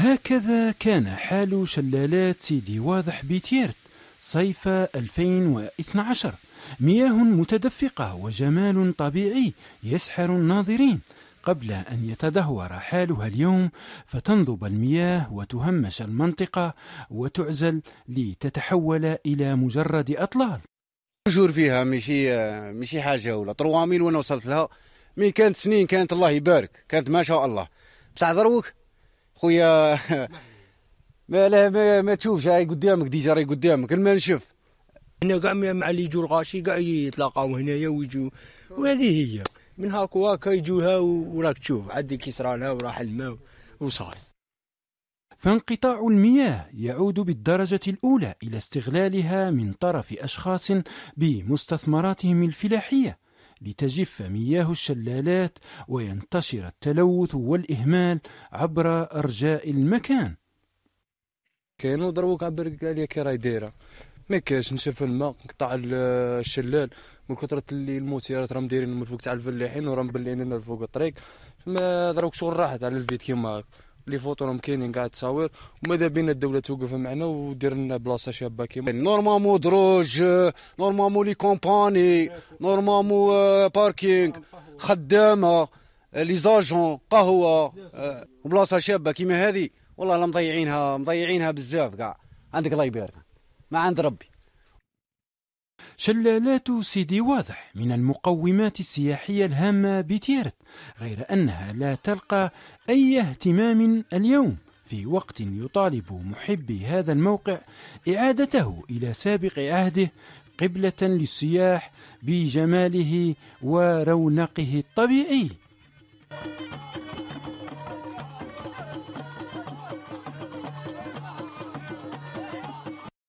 هكذا كان حال شلالات سيدي واضح بتيرت صيف 2012 مياه متدفقة وجمال طبيعي يسحر الناظرين. قبل أن يتدهور حالها اليوم فتنضب المياه وتهمش المنطقة وتعزل لتتحول إلى مجرد أطلال. جور فيها ماشي ماشي حاجة ولا 3000 وأنا وصلت لها. مي كانت سنين كانت الله يبارك كانت ما شاء الله. بصح دروك خويا. ما لا ما, ما تشوفش راهي قدامك déjà راهي قدامك الماء نشف هنا كاع مع اللي يجوا الغاشي كاع يتلاقاو هنايا ويجوا وهذه هي. من هاك وهاك يجوها وراك تشوف. عاد كيصرى لها وراح الماء وصار فانقطاع المياه يعود بالدرجة الأولى إلى استغلالها من طرف أشخاص بمستثمراتهم الفلاحية. لتجف مياه الشلالات وينتشر التلوث والإهمال عبر أرجاء المكان. كاين دروك عبر عليا كي راهي دايرة. ما كاش نشوف الماء قطع الشلال. من كثرة اللي الموسيرات راهم دايرين من فوق تاع الفلاحين وراهم مبلعين لنا فوق الطريق. ما دروك شغل راحت على ال vide كيما les photos راهم كاينين قاعد تصاور وماذا بينا الدولة توقف معنا ودير لنا بلاصة شابة كيما. normalement دروك normalement les compagnies normalement parking خدامة les agents قهوة وبلاصه شابة كيما هذه. والله لا مضيعينها مضيعينها بزاف كاع عندك الله يبارك ما عند ربي. شلالات سيدي واضح من المقومات السياحية الهامة بتيرت غير أنها لا تلقى أي اهتمام اليوم. في وقت يطالب محبي هذا الموقع إعادته إلى سابق عهده قبلة للسياح بجماله ورونقه الطبيعي.